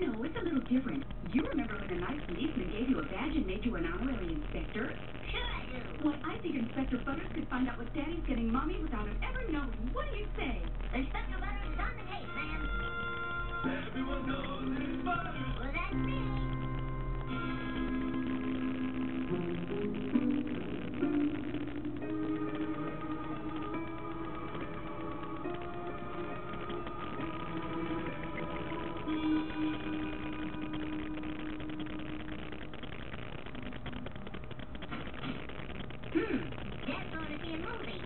No, it's a little different. You remember when a nice policeman gave you a badge and made you an honorary inspector? Sure I do. Well, I think Inspector Butters could find out what Daddy's getting Mommy without him ever knowing. What do you say? Inspector Butters is on the case, ma'am. Everyone knows it's Butters. Well, that's me. See a movie.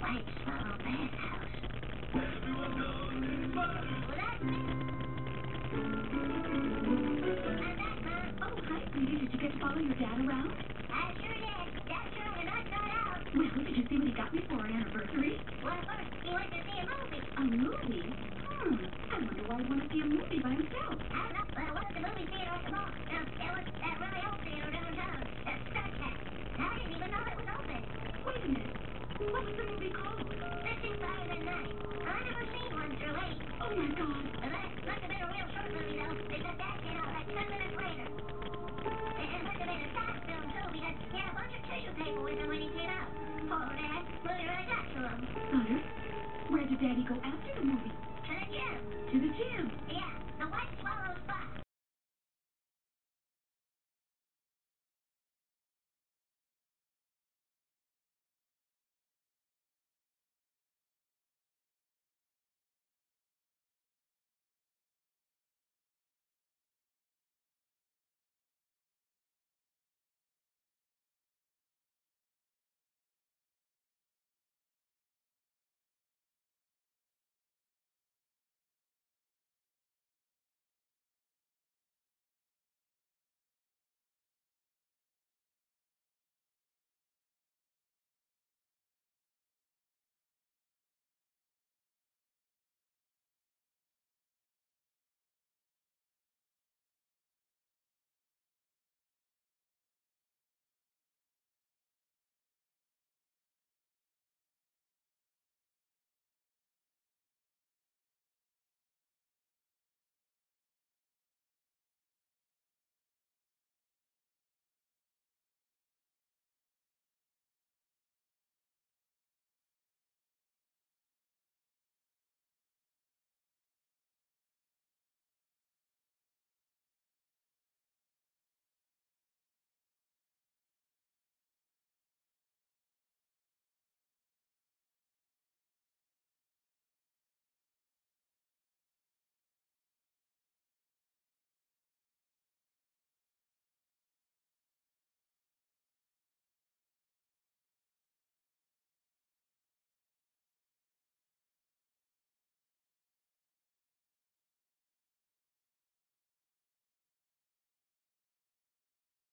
White. Oh, hi. Did you get to follow your dad around? I sure did. That's and I got out. Well, did you see what he got me for our anniversary? Well, first, he went to where did Daddy go after the movie? To the gym. To the gym. Yeah,